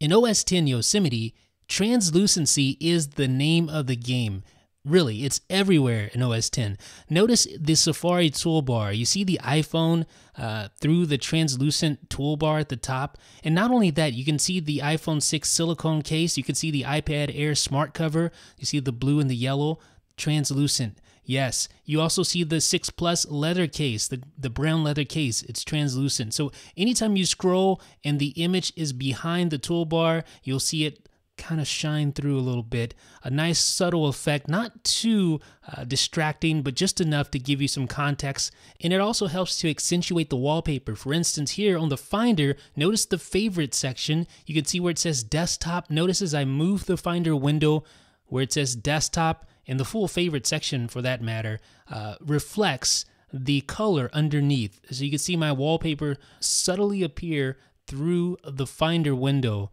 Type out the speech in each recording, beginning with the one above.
In OS X Yosemite, translucency is the name of the game. Really, it's everywhere in OS X. Notice the Safari toolbar. You see the iPhone uh, through the translucent toolbar at the top. And not only that, you can see the iPhone 6 silicone case. You can see the iPad Air smart cover. You see the blue and the yellow, translucent. Yes, you also see the 6 Plus leather case, the, the brown leather case. It's translucent. So anytime you scroll and the image is behind the toolbar, you'll see it kind of shine through a little bit. A nice subtle effect, not too uh, distracting, but just enough to give you some context. And it also helps to accentuate the wallpaper. For instance, here on the Finder, notice the favorite section. You can see where it says desktop. Notice as I move the Finder window where it says desktop, and the full favorite section for that matter, uh, reflects the color underneath. So you can see my wallpaper subtly appear through the Finder window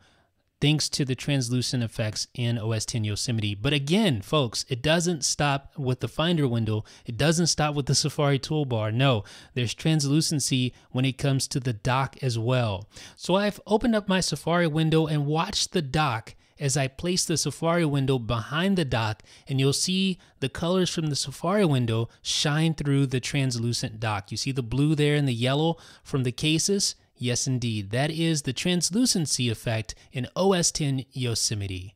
thanks to the translucent effects in OS X Yosemite. But again, folks, it doesn't stop with the Finder window. It doesn't stop with the Safari toolbar. No, there's translucency when it comes to the dock as well. So I've opened up my Safari window and watched the dock as I place the Safari window behind the dock and you'll see the colors from the Safari window shine through the translucent dock. You see the blue there and the yellow from the cases? Yes, indeed. That is the translucency effect in OS X Yosemite.